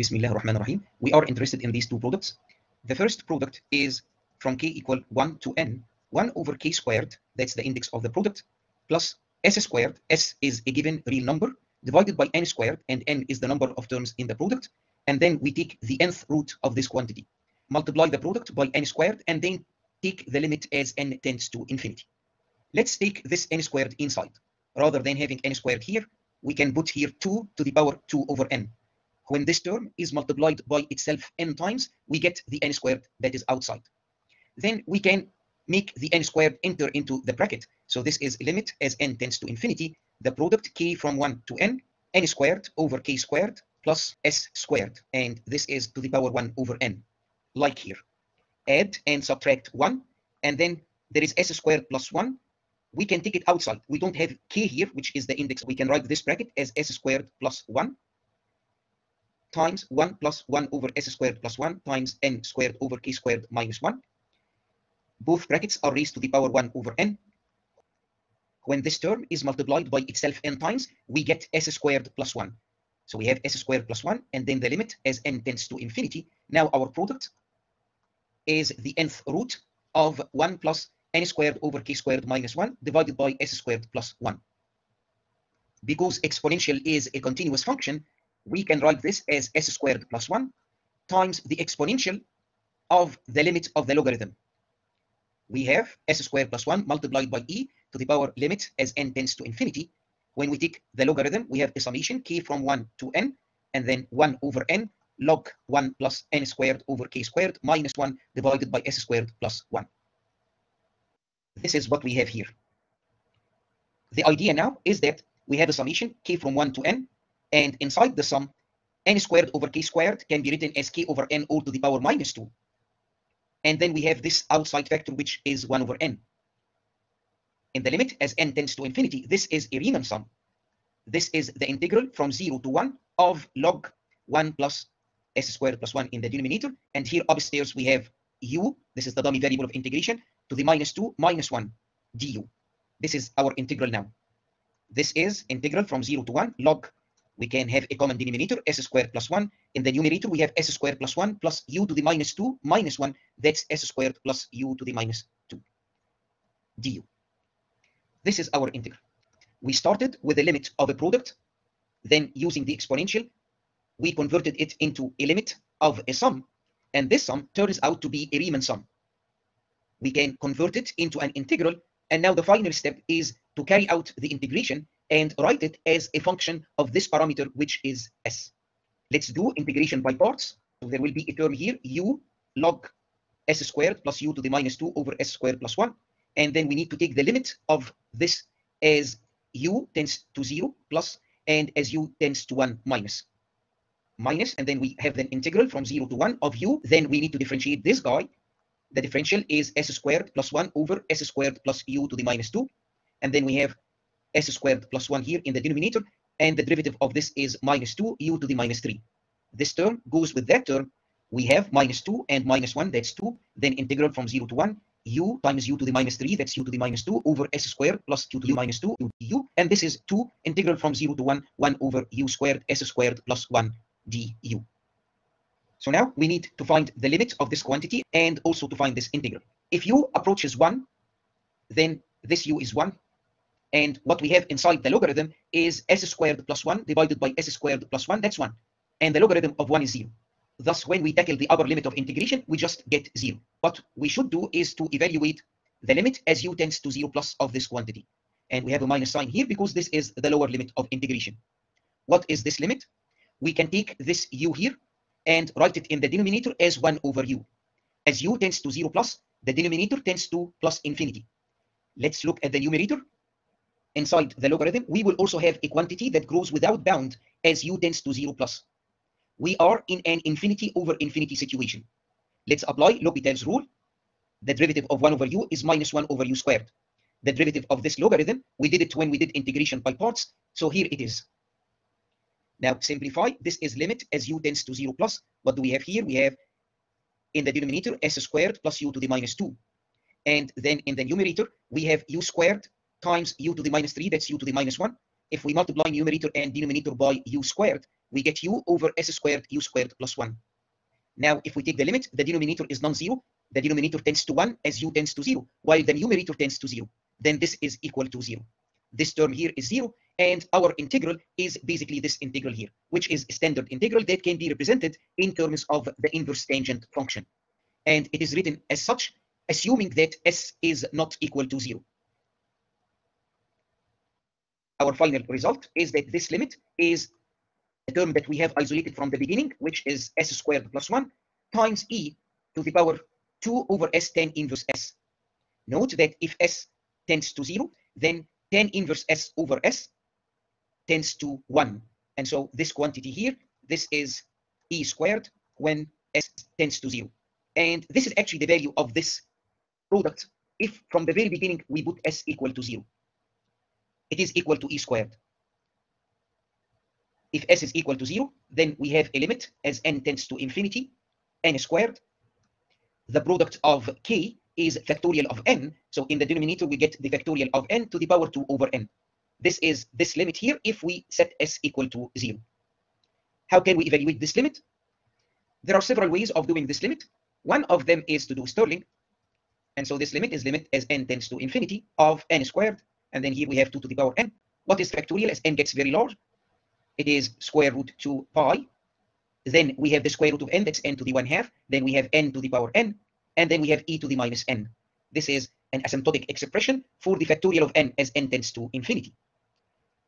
Bismillah ar-Rahman ar-Rahim. We are interested in these two products. The first product is from k equal 1 to n, 1 over k squared, that's the index of the product, plus s squared, s is a given real number, divided by n squared, and n is the number of terms in the product, and then we take the nth root of this quantity, multiply the product by n squared, and then take the limit as n tends to infinity. Let's take this n squared inside. Rather than having n squared here, we can put here 2 to the power 2 over n. When this term is multiplied by itself n times, we get the n squared that is outside. Then we can make the n squared enter into the bracket. So this is limit as n tends to infinity, the product k from 1 to n, n squared over k squared plus s squared. And this is to the power 1 over n, like here. Add and subtract 1, and then there is s squared plus 1. We can take it outside. We don't have k here, which is the index. We can write this bracket as s squared plus 1 times 1 plus 1 over s squared plus 1 times n squared over k squared minus 1. Both brackets are raised to the power 1 over n. When this term is multiplied by itself n times, we get s squared plus 1. So we have s squared plus 1, and then the limit as n tends to infinity. Now our product is the nth root of 1 plus n squared over k squared minus 1 divided by s squared plus 1. Because exponential is a continuous function, we can write this as s squared plus 1 times the exponential of the limit of the logarithm. We have s squared plus 1 multiplied by e to the power limit as n tends to infinity. When we take the logarithm, we have a summation k from 1 to n, and then 1 over n log 1 plus n squared over k squared minus 1 divided by s squared plus 1. This is what we have here. The idea now is that we have a summation k from 1 to n, and inside the sum, n squared over k squared can be written as k over n all to the power minus 2. And then we have this outside factor, which is 1 over n. In the limit, as n tends to infinity, this is a Riemann sum. This is the integral from 0 to 1 of log 1 plus s squared plus 1 in the denominator. And here upstairs we have u, this is the dummy variable of integration, to the minus 2 minus 1 du. This is our integral now. This is integral from 0 to 1 log we can have a common denominator, s squared plus 1. In the numerator, we have s squared plus 1 plus u to the minus 2 minus 1. That's s squared plus u to the minus 2 du. This is our integral. We started with the limit of a product. Then using the exponential, we converted it into a limit of a sum. And this sum turns out to be a Riemann sum. We can convert it into an integral. And now the final step is to carry out the integration and write it as a function of this parameter, which is s. Let's do integration by parts. So there will be a term here, u log s squared plus u to the minus 2 over s squared plus 1. And then we need to take the limit of this as u tends to 0 plus and as u tends to 1 minus. Minus, and then we have the integral from 0 to 1 of u. Then we need to differentiate this guy. The differential is s squared plus 1 over s squared plus u to the minus 2. And then we have s squared plus 1 here in the denominator, and the derivative of this is minus 2 u to the minus 3. This term goes with that term. We have minus 2 and minus 1, that's 2. Then integral from 0 to 1, u times u to the minus 3, that's u to the minus 2, over s squared plus u to the minus 2 u du. And this is 2 integral from 0 to 1, 1 over u squared s squared plus 1 du. So now we need to find the limit of this quantity and also to find this integral. If u approaches 1, then this u is 1, and what we have inside the logarithm is s squared plus 1 divided by s squared plus 1, that's 1. And the logarithm of 1 is 0. Thus, when we tackle the upper limit of integration, we just get 0. What we should do is to evaluate the limit as u tends to 0 plus of this quantity. And we have a minus sign here because this is the lower limit of integration. What is this limit? We can take this u here and write it in the denominator as 1 over u. As u tends to 0 plus, the denominator tends to plus infinity. Let's look at the numerator inside the logarithm, we will also have a quantity that grows without bound as u tends to 0 plus. We are in an infinity over infinity situation. Let's apply L'Hopital's rule. The derivative of 1 over u is minus 1 over u squared. The derivative of this logarithm, we did it when we did integration by parts, so here it is. Now simplify, this is limit as u tends to 0 plus. What do we have here? We have in the denominator s squared plus u to the minus 2. And then in the numerator, we have u squared times u to the minus 3, that's u to the minus 1. If we multiply numerator and denominator by u squared, we get u over s squared u squared plus 1. Now, if we take the limit, the denominator is non-zero. The denominator tends to 1 as u tends to 0, while the numerator tends to 0. Then this is equal to 0. This term here is 0, and our integral is basically this integral here, which is a standard integral that can be represented in terms of the inverse tangent function. And it is written as such, assuming that s is not equal to 0. Our final result is that this limit is a term that we have isolated from the beginning, which is s squared plus 1 times e to the power 2 over s tan inverse s. Note that if s tends to 0, then tan inverse s over s tends to 1. And so this quantity here, this is e squared when s tends to 0. And this is actually the value of this product if from the very beginning we put s equal to 0. It is equal to e squared. If s is equal to 0, then we have a limit as n tends to infinity, n squared. The product of k is factorial of n. So in the denominator, we get the factorial of n to the power 2 over n. This is this limit here if we set s equal to 0. How can we evaluate this limit? There are several ways of doing this limit. One of them is to do Stirling. And so this limit is limit as n tends to infinity of n squared. And then here we have 2 to the power n. What is factorial as n gets very large? It is square root 2 pi. Then we have the square root of n, that's n to the 1 half. Then we have n to the power n. And then we have e to the minus n. This is an asymptotic expression for the factorial of n as n tends to infinity.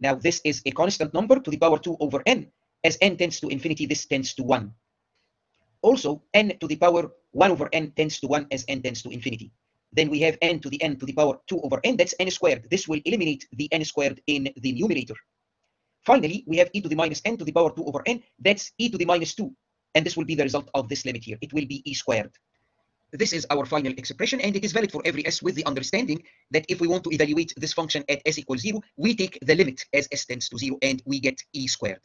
Now this is a constant number to the power 2 over n. As n tends to infinity, this tends to 1. Also, n to the power 1 over n tends to 1 as n tends to infinity. Then we have n to the n to the power 2 over n, that's n squared. This will eliminate the n squared in the numerator. Finally, we have e to the minus n to the power 2 over n, that's e to the minus 2. And this will be the result of this limit here. It will be e squared. This is our final expression, and it is valid for every s with the understanding that if we want to evaluate this function at s equals 0, we take the limit as s tends to 0, and we get e squared.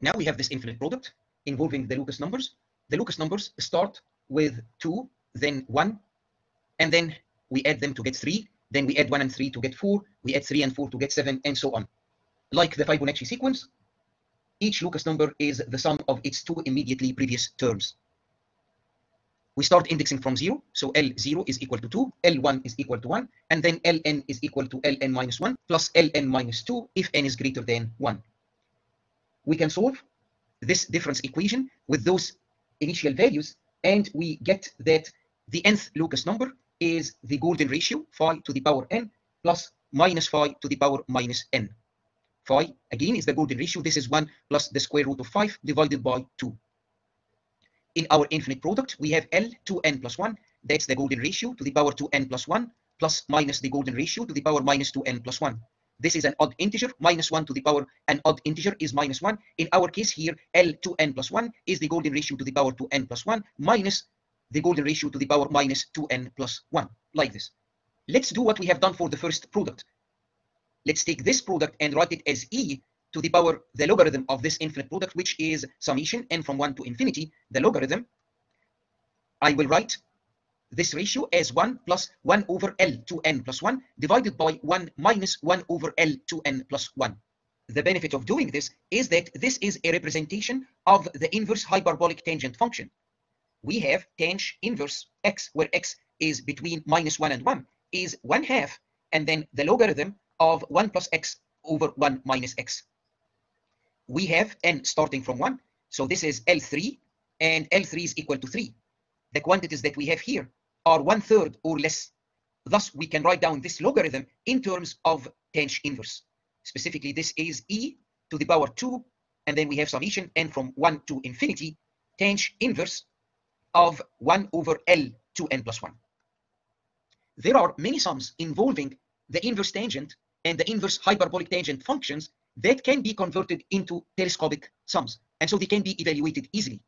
Now we have this infinite product involving the Lucas numbers. The Lucas numbers start with 2, then 1, and then we add them to get 3, then we add 1 and 3 to get 4, we add 3 and 4 to get 7, and so on. Like the Fibonacci sequence, each Lucas number is the sum of its two immediately previous terms. We start indexing from 0, so L0 is equal to 2, L1 is equal to 1, and then Ln is equal to Ln minus 1 plus Ln minus 2 if n is greater than 1. We can solve this difference equation with those initial values, and we get that the nth Lucas number is the golden ratio, phi to the power n, plus minus phi to the power minus n. Phi, again, is the golden ratio. This is 1 plus the square root of 5 divided by 2. In our infinite product, we have L 2n plus 1. That's the golden ratio to the power 2n plus 1 plus minus the golden ratio to the power minus 2n plus 1. This is an odd integer, minus 1 to the power an odd integer is minus 1. In our case here, L 2n plus 1 is the golden ratio to the power to n plus 1 minus the golden ratio to the power minus 2n plus 1, like this. Let's do what we have done for the first product. Let's take this product and write it as e to the power the logarithm of this infinite product, which is summation n from 1 to infinity, the logarithm. I will write this ratio as 1 plus 1 over L to n plus 1 divided by 1 minus 1 over L to n plus 1. The benefit of doing this is that this is a representation of the inverse hyperbolic tangent function. We have tanh inverse x, where x is between minus 1 and 1, is 1 half, and then the logarithm of 1 plus x over 1 minus x. We have n starting from 1, so this is L3, and L3 is equal to 3. The quantities that we have here are one third or less. Thus, we can write down this logarithm in terms of tanh inverse. Specifically, this is e to the power 2, and then we have summation n from 1 to infinity, tanh inverse of 1 over L to n plus 1. There are many sums involving the inverse tangent and the inverse hyperbolic tangent functions that can be converted into telescopic sums, and so they can be evaluated easily.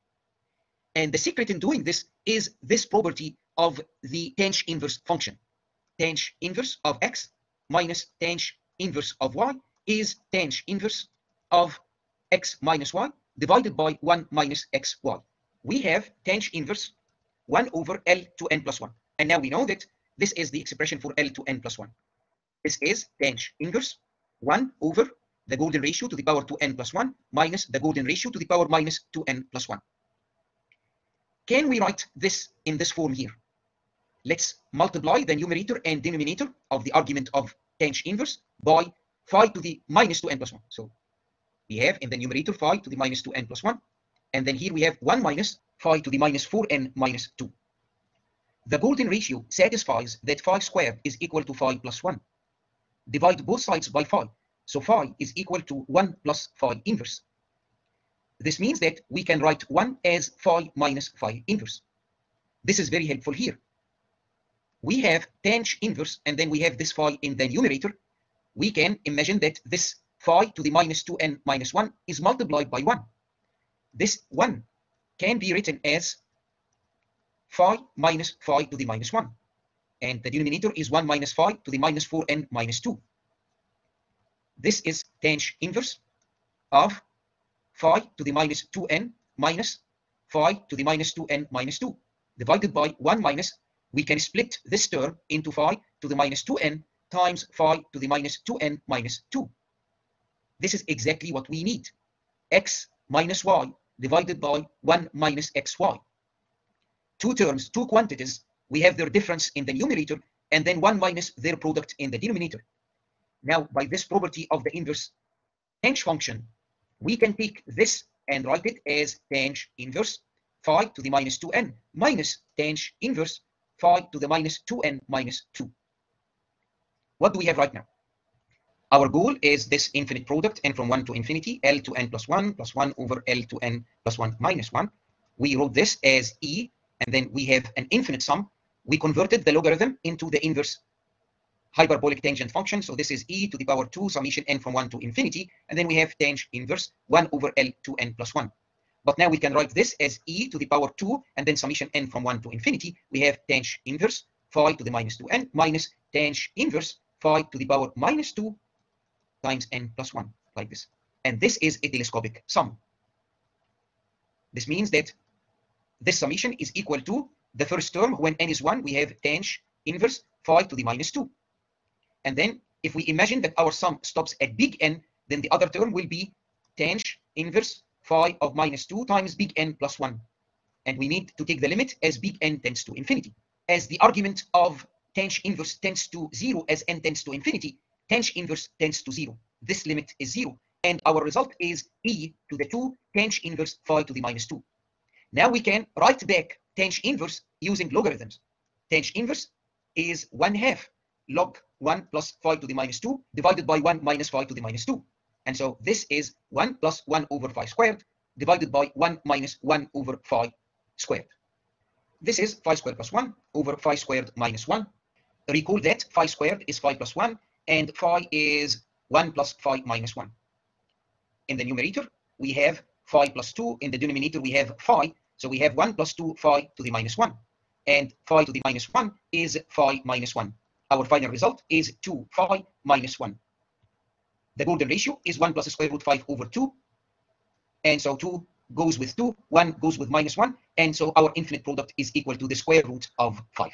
And the secret in doing this is this property of the tanh inverse function. Tanh inverse of x minus tanh inverse of y is tanh inverse of x minus y divided by 1 minus xy. We have tanh inverse 1 over L to n plus 1. And now we know that this is the expression for L to n plus 1. This is tanh inverse 1 over the golden ratio to the power 2n plus 1 minus the golden ratio to the power minus 2n plus 1. Can we write this in this form here? Let's multiply the numerator and denominator of the argument of tanh inverse by phi to the minus 2n plus 1. So we have in the numerator phi to the minus 2n plus 1. And then here we have 1 minus phi to the minus 4n minus 2. The golden ratio satisfies that phi squared is equal to phi plus 1. Divide both sides by phi. So phi is equal to 1 plus phi inverse. This means that we can write 1 as phi minus phi inverse. This is very helpful here. We have tanh inverse, and then we have this phi in the numerator. We can imagine that this phi to the minus 2n minus 1 is multiplied by 1. This 1 can be written as phi minus phi to the minus 1. And the denominator is 1 minus phi to the minus 4n minus 2. This is tanh inverse of phi to the minus 2n minus phi to the minus 2n minus 2 divided by 1 minus, we can split this term into phi to the minus 2n times phi to the minus 2n minus 2. This is exactly what we need. x minus y divided by 1 minus xy. Two terms, two quantities, we have their difference in the numerator and then 1 minus their product in the denominator. Now, by this property of the inverse tanh function, we can take this and write it as tanh inverse phi to the minus 2n minus tanh inverse phi to the minus 2n minus 2. What do we have right now? Our goal is this infinite product n from 1 to infinity, L to n plus 1 plus 1 over L to n plus 1 minus 1. We wrote this as E, and then we have an infinite sum. We converted the logarithm into the inverse hyperbolic tangent function. So this is e to the power 2 summation n from 1 to infinity. And then we have tangent inverse 1 over L to n plus 1. But now we can write this as e to the power 2 and then summation n from 1 to infinity. We have tanh inverse phi to the minus 2n minus tanh inverse phi to the power minus 2 times n plus 1 like this. And this is a telescopic sum. This means that this summation is equal to the first term when n is 1 we have tanh inverse phi to the minus 2 and then if we imagine that our sum stops at big N, then the other term will be tanh inverse phi of minus 2 times big N plus 1. And we need to take the limit as big N tends to infinity. As the argument of tanh inverse tends to 0 as N tends to infinity, tanh inverse tends to 0. This limit is 0. And our result is e to the 2 tanh inverse phi to the minus 2. Now we can write back tanh inverse using logarithms. Tanh inverse is 1 half log 1 plus phi to the minus 2 divided by 1 minus phi to the minus 2. And so this is 1 plus 1 over phi squared divided by 1 minus 1 over phi squared. This is phi squared plus 1 over phi squared minus 1. Recall that phi squared is phi plus 1 and phi is 1 plus phi minus 1. In the numerator, we have phi plus 2. In the denominator, we have phi. So we have 1 plus 2 phi to the minus 1. And phi to the minus 1 is phi minus 1 our final result is 2 phi minus 1. The golden ratio is 1 plus square root 5 over 2. And so 2 goes with 2, 1 goes with minus 1. And so our infinite product is equal to the square root of 5.